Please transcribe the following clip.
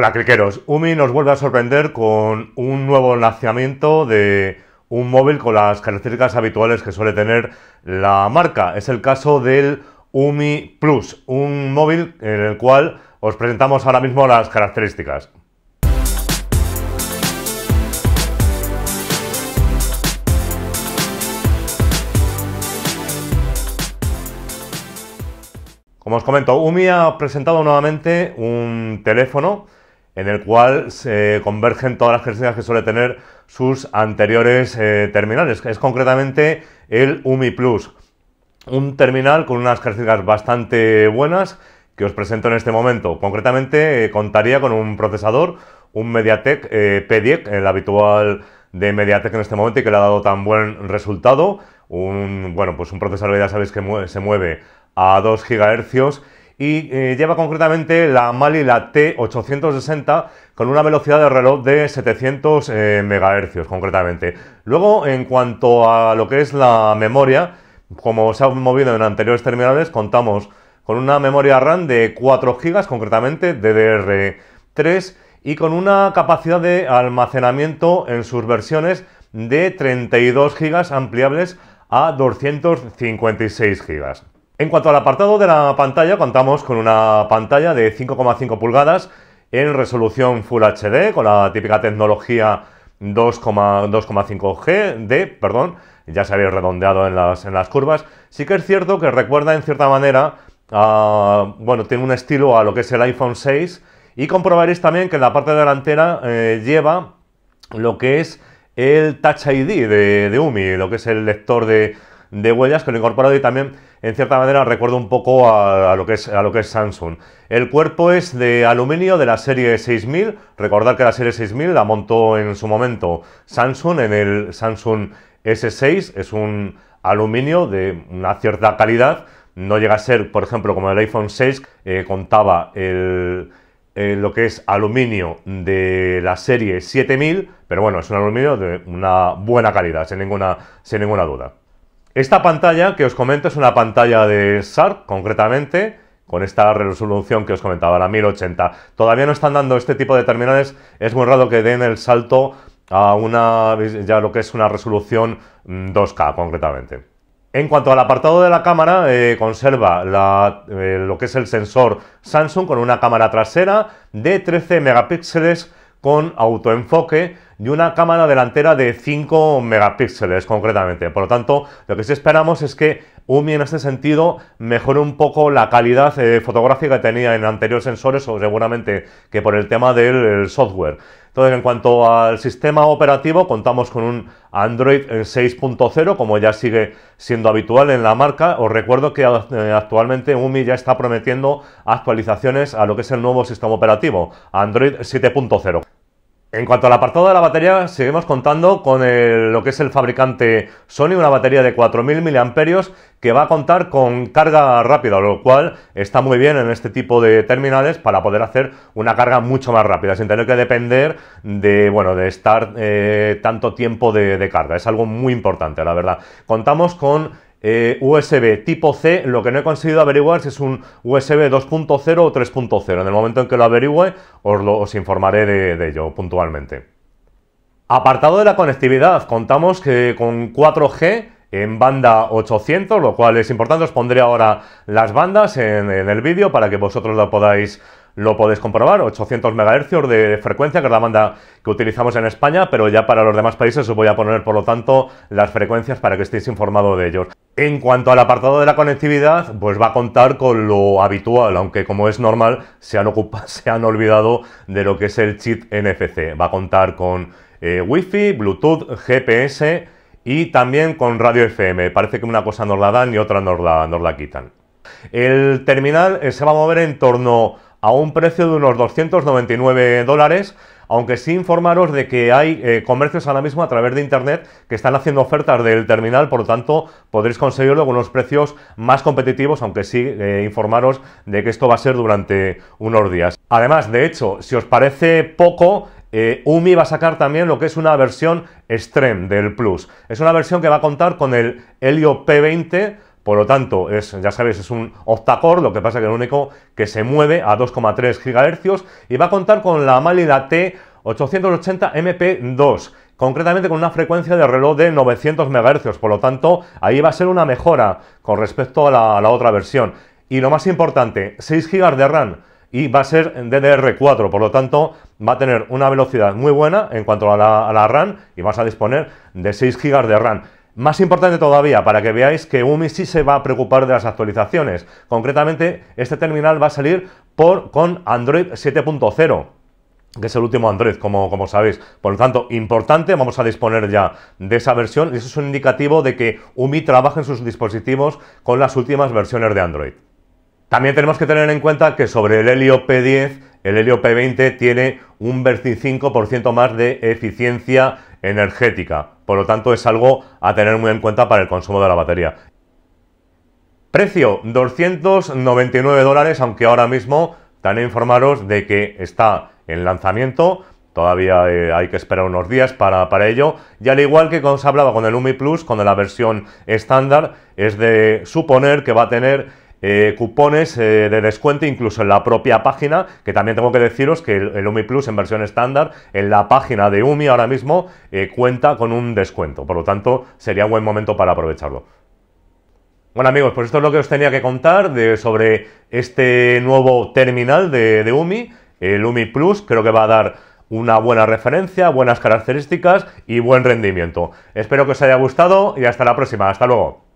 Hola, criqueros. UMI nos vuelve a sorprender con un nuevo lanzamiento de un móvil con las características habituales que suele tener la marca. Es el caso del UMI Plus, un móvil en el cual os presentamos ahora mismo las características. Como os comento, UMI ha presentado nuevamente un teléfono en el cual se convergen todas las características que suele tener sus anteriores eh, terminales, es concretamente el UMI Plus. Un terminal con unas características bastante buenas que os presento en este momento. Concretamente eh, contaría con un procesador, un MediaTek eh, P10, el habitual de MediaTek en este momento y que le ha dado tan buen resultado. Un, bueno, pues un procesador ya sabéis que se mueve a 2 GHz y eh, lleva concretamente la Mali la T860 con una velocidad de reloj de 700 eh, MHz concretamente. Luego, en cuanto a lo que es la memoria, como se ha movido en anteriores terminales, contamos con una memoria RAM de 4 GB, concretamente DDR3, y con una capacidad de almacenamiento en sus versiones de 32 GB ampliables a 256 GB. En cuanto al apartado de la pantalla, contamos con una pantalla de 5,5 pulgadas en resolución Full HD, con la típica tecnología 2,5G de, perdón, ya se había redondeado en las, en las, curvas. Sí que es cierto que recuerda en cierta manera, bueno, tiene un estilo a lo que es el iPhone 6 y comprobaréis también que en la parte delantera eh, lleva lo que es el Touch ID de UMI, lo que es el lector de, de huellas que lo he incorporado y también en cierta manera recuerdo un poco a, lo que es, a lo que es Samsung. El cuerpo es de aluminio de la serie 6000, recordad que la serie 6000 la montó en su momento Samsung en el Samsung S6, es un aluminio de una cierta calidad, no llega a ser, por ejemplo, como el iPhone 6, eh, contaba el, lo que es aluminio de la serie 7000, pero bueno, es un aluminio de una buena calidad, sin ninguna, sin ninguna duda. Esta pantalla que os comento es una pantalla de SARP, concretamente, con esta resolución que os comentaba, la 1080. Todavía no están dando este tipo de terminales, es muy raro que den el salto a una, ya lo que es una resolución 2K, mm, concretamente. En cuanto al apartado de la cámara, eh, conserva eh, lo que es el sensor Samsung con una cámara trasera de 13 megapíxeles con autoenfoque y una cámara delantera de 5 megapíxeles concretamente. Por lo tanto, lo que sí esperamos es que UMI en este sentido mejore un poco la calidad eh, fotográfica que tenía en anteriores sensores o seguramente que por el tema del software. Entonces, en cuanto al sistema operativo, contamos con un Android 6.0, como ya sigue siendo habitual en la marca. Os recuerdo que eh, actualmente UMI ya está prometiendo actualizaciones a lo que es el nuevo sistema operativo, Android 7.0. En cuanto al apartado de la batería, seguimos contando con lo que es el fabricante Sony, una batería de 4.000 mAh que va a contar con carga rápida, lo cual está muy bien en este tipo de terminales para poder hacer una carga mucho más rápida, sin tener que depender de, bueno, de estar eh, tanto tiempo de carga. Es algo muy importante, la verdad. Contamos con eh, USB tipo C, lo que no he conseguido averiguar si es un USB 2.0 o 3.0. En el momento en que lo averigüe, os, informaré de, ello puntualmente. Apartado de la conectividad, contamos que con 4G en banda 800, lo cual es importante. Os pondré ahora las bandas en, en el vídeo para que vosotros lo podáis lo podéis comprobar, 800 MHz de frecuencia, que es la banda que utilizamos en España, pero ya para los demás países os voy a poner, por lo tanto, las frecuencias para que estéis informados de ellos. En cuanto al apartado de la conectividad, pues va a contar con lo habitual, aunque como es normal, se han, se han olvidado de lo que es el chip NFC. Va a contar con eh, Wi-Fi, Bluetooth, GPS y también con radio FM. Parece que una cosa nos la dan y otra nos la, la quitan. El terminal eh, se va a mover en torno a un precio de unos 299 dólares, aunque sí informaros de que hay eh, comercios ahora mismo a través de internet que están haciendo ofertas del terminal, por lo tanto podréis conseguirlo con unos precios más competitivos, aunque sí eh, informaros de que esto va a ser durante unos días. Además, de hecho, si os parece poco, eh, UMI va a sacar también lo que es una versión Extreme del Plus. Es una versión que va a contar con el Helio P20 por lo tanto, es, ya sabéis, es un octa-core, lo que pasa que el único que se mueve a 2,3 GHz y va a contar con la Mali-La T880 MP2 concretamente con una frecuencia de reloj de 900 MHz, por lo tanto ahí va a ser una mejora con respecto a la, otra versión. Y lo más importante, 6 GB de RAM y va a ser DDR4, por lo tanto va a tener una velocidad muy buena en cuanto a la, a la RAM y vas a disponer de 6 GB de RAM. Más importante todavía, para que veáis que UMI sí se va a preocupar de las actualizaciones. Concretamente, este terminal va a salir con Android 7.0 que es el último Android, como, como, sabéis. Por lo tanto, importante, vamos a disponer ya de esa versión y eso es un indicativo de que UMI trabaja en sus dispositivos con las últimas versiones de Android. También tenemos que tener en cuenta que sobre el Helio P10, el Helio P20 tiene un 25% más de eficiencia energética. Por lo tanto, es algo a tener muy en cuenta para el consumo de la batería. Precio 299 dólares, aunque ahora mismo también informaros de que está en lanzamiento. Todavía eh, hay que esperar unos días para, para, ello. Y al igual que se hablaba con el UMI Plus, con la versión estándar, es de suponer que va a tener eh, cupones eh, de descuento incluso en la propia página, que también tengo que deciros que el, UMI Plus en versión estándar, en la página de UMI ahora mismo, eh, cuenta con un descuento. Por lo tanto, sería un buen momento para aprovecharlo. Bueno amigos, pues esto es lo que os tenía que contar de, sobre este nuevo terminal de, de UMI, el UMI Plus, creo que va a dar una buena referencia, buenas características y buen rendimiento. Espero que os haya gustado y hasta la próxima. Hasta luego.